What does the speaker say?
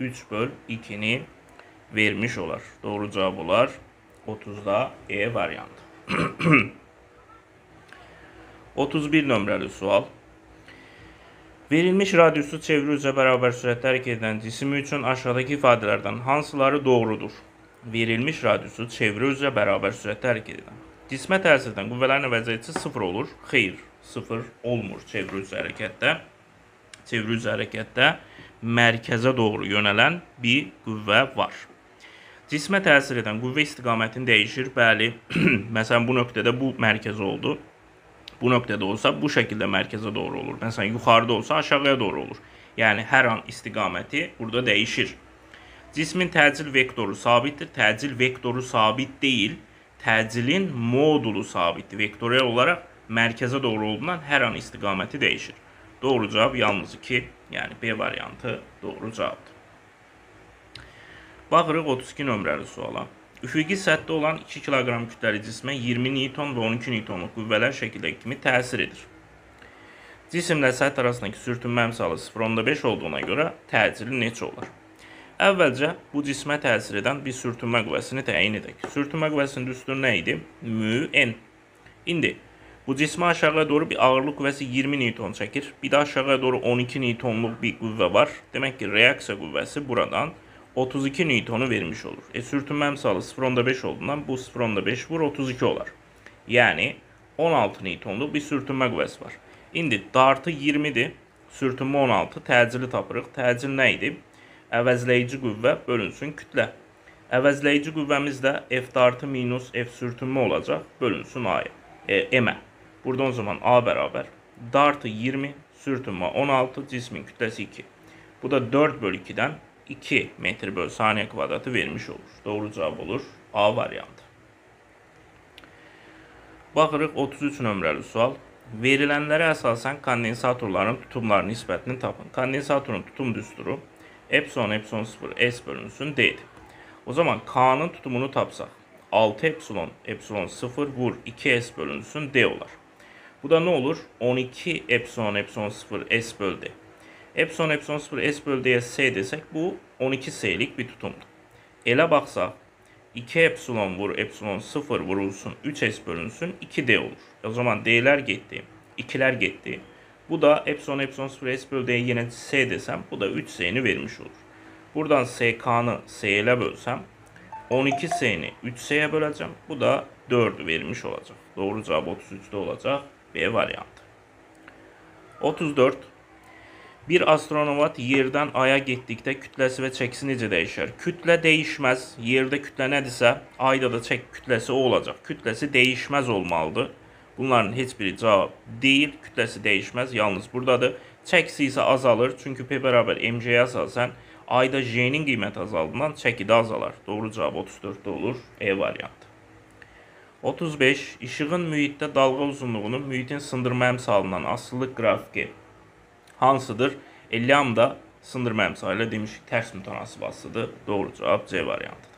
3 böl 2'ni vermiş olar. Doğru cevap olar 30'da E variantı. 31 nömrəli sual. Verilmiş radiusu çeviri üzrə bərabər sürətdə hərəkət edən cisim üçün aşağıdakı ifadələrdən hansıları doğrudur? Verilmiş radiusu çeviri üzrə bərabər sürətdə hərəkət edən. Cismə təsir edən qüvvələrin vəziyyəti 0 olur. Xeyr, 0 olmur çeviri üzrə hərəkətdə. Çeviri üzrə hərəkətdə mərkəzə doğru yönələn bir qüvvə var. Cismə təsir edən qüvvə istiqamətini dəyişir. Bəli, məsələn bu nöqtədə bu mərkəz oldu. Bu nöqtədə olsa bu şəkildə mərkəzə doğru olur. Məsələn yuxarıda olsa aşağıya doğru olur. Yəni hər an istiqaməti burada dəyişir. Cismin təcil vektoru sabitdir. Təcil vektoru sabit deyil. Təcilin modulu sabitdir. Vektorial olaraq mərkəzə doğru olduğundan hər an istiqaməti dəyişir. Doğru cavab yalnız 2, yəni B variantı doğru cavabdır. Baxırıq 32 nömrəli suala. Üfüqi səthdə olan 2 kiloqram kütləli cismə 20 newton və 12 newtonluq qüvvələr şəkildəki kimi təsir edir. Cisimlə səth arasındakı sürtünmə əmsalı 0.5 olduğuna görə təcili neçə olar? Əvvəlcə bu cismə təsir edən bir sürtünmə qüvvəsini təyin edək. Sürtünmə qüvvəsinin düsturu nə idi? Mü n. İndi bu cismə aşağıya doğru bir ağırlıq qüvvəsi 20 newton çəkir. Bir də aşağıya doğru 12 newtonluq bir qüvvə var. Demək ki, reaksiya qüvvəsi buradan 32 newtonu vermiş olur. E sürtünmə əmsalı 0.5 olduğundan bu 0.5 vur 32 olar. Yəni 16 newtonluq bir sürtünmə qüvvəsi var. İndi dartı 20-dir. Sürtünmə 16, təcili tapırıq. Təcil nə idi? Əvəzləyici qüvvə bölünsün kütlə. Əvəzləyici qüvvəmiz də F dartı minus F sürtünmə olacaq. Bölünsün A-ya. E, M-ə. Buradan o zaman A bərabər. Dartı 20, sürtünmə 16, cismin kütləsi 2. Bu da 4 bölü 2-dən 2 metr bölü saniye kvadratı vermiş olur. Doğru cevap olur. A variantı. Baxırıq 33 nömrəli sual. Verilənlərə əsasən kondensatorların tutumları nisbətini tapın. Kondensatorun tutum düsturu epsilon epsilon 0 S bölünsün D'dir. O zaman K'nın tutumunu tapsaq 6 epsilon epsilon 0 vur 2S bölünsün D olar. Bu da ne olur? 12 epsilon epsilon 0 S böl D. Epsilon epsilon 0 S böl D'ye S desek bu 12 S'lik bir tutumdur. Ele baxsaq 2 epsilon vur epsilon 0 vurulsun 3S bölünsün 2D olur. O zaman D'ler getdi. 2'ler getdi. Bu da epsilon epsilon 0 S böl D'ye yine S desem bu da 3S'ni vermiş olur. Buradan SK'nı S ile bölsem 12 S'ni 3S'ye böleceğim. Bu da 4 vermiş olacak. Doğru cevap 33'te olacak. B variantı. 34 bir astronovat yerdən aya getdikdə kütləsi və çəkisi necə dəyişər? Kütlə dəyişməz. Yerdə kütlə nədirsə, ayda da çək kütləsi o olacaq. Kütləsi dəyişməz olmalıdır. Bunların heç biri cavab deyil. Kütləsi dəyişməz. Yalnız buradadır. Çəkisi isə azalır. Çünki P bərabər mc-yə əsasən ayda J-nin qiyməti azaldığından çəki də azalar. Doğru cavab 34-də olur. E variantı. 35. İşığın mühitdə dalğa uzunluğunun mühitin sındırma əmsalından asılılıq qrafiki hansıdır? E, lambda sındırma əmsalı ilə demişik tərs mütənasib asıdır. Doğru cavab C variantıdır.